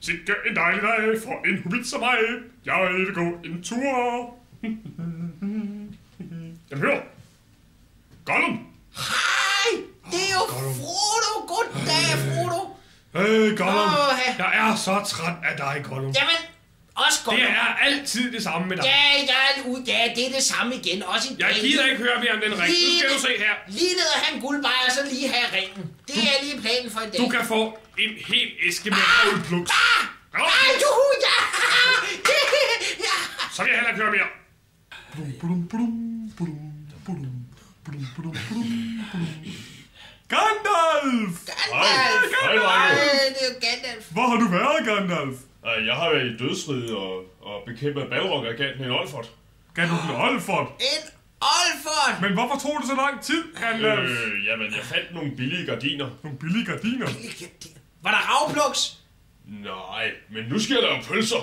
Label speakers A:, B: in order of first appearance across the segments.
A: Sikke en dejlig dag for en hobbit som mig. Jeg vil gå en tur. Jamen hør. Gollum.
B: Hej, det er jo Frodo. Goddag, Frodo.
A: Hey, Gollum.
B: Åh, ja.
A: Jeg er så træt af dig, Gollum.
B: Jamen, også godt.
A: Det er altid det samme med dig.
B: Ja, jeg er ud. Ja, det er det samme igen. Også
A: Jeg
B: dag.
A: gider ikke høre mere om den ring. Nu skal du se her.
B: Lige ned og have en guldbejer, og så lige have ringen. Det er lige planen for i dag.
A: Du kan få en hel æske med ravlpluks.
B: Ah, juhu, ja! ja!
A: Så vil jeg heller ikke høre mere. Gandalf!
B: Gandalf!
C: Hej,
B: Ej,
C: drenge.
B: det er jo Gandalf.
A: Hvor har du været, Gandalf?
C: Jeg har været i dødsrid og, og bekæmpet i Olfert.
A: Kan du blive Olfert?
B: En Olfert!
A: Men hvorfor tog det så lang tid, Gandalf?
C: Øh, jamen, jeg fandt nogle billige gardiner.
A: Nogle billige gardiner.
B: Var der ravpluks?
C: Nej, men nu skal jeg lave pølser.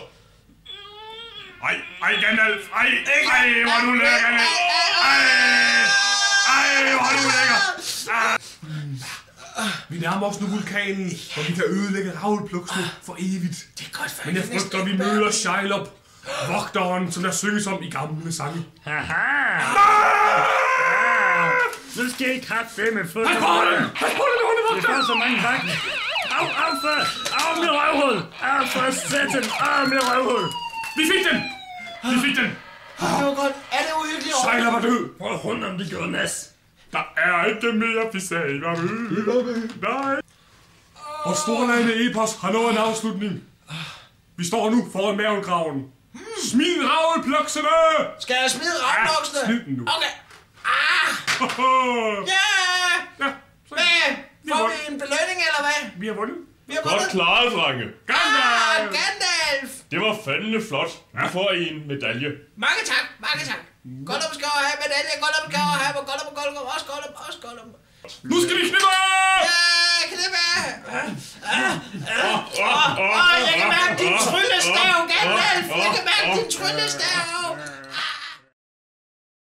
A: Ej, ej, Gandalf. Ej, ej, hvor du lækker, Gandalf. Vi nærmer os nu vulkanen, hvor vi kan ødelægge ravlpluksene for evigt.
B: Det er godt, for
A: Men jeg frygter, vi møder Shylop, vogteren, som der synges om i gamle sange.
D: Haha! Nu skal I kraftedeme få
A: Pas på den! Pas på den, hunde,
D: Det får så mange gange. Au, au, for, au, mit røvhul. Au, for satan. Au, mit røvhul.
A: Vi fik den! Vi fik den!
B: Det var godt. Er det uhyggeligt?
A: Shylop er død!
D: Prøv rundt om det gjorde nas.
A: Der er ikke mere pisaner Nej. Og Storlande Epos har nået en afslutning. Vi står nu foran mavegraven. Smid ravlpluksene!
B: Skal jeg smide ravpluksene?
A: Ja, smid den nu.
B: Okay. Ah! Ja!
A: Ja,
B: Hvad?
A: Vi
B: Får vi en belønning, eller hvad?
A: vi har vundet.
B: Vi har
C: Godt
B: vundet.
C: klaret, drenge.
B: Ah,
A: Gandalf!
B: Gandalf!
C: Det var fandme flot. Nu får I en medalje.
B: Mange tak, mange tak. Gollum skal have medalje, Gollum skal have, og Gollum, Gollum, også Gollum, også Gollum.
A: Nu skal vi knippe!
B: Ja, knippe! Åh, jeg kan mærke din tryllestav, Gandalf! Jeg kan mærke din tryllestav!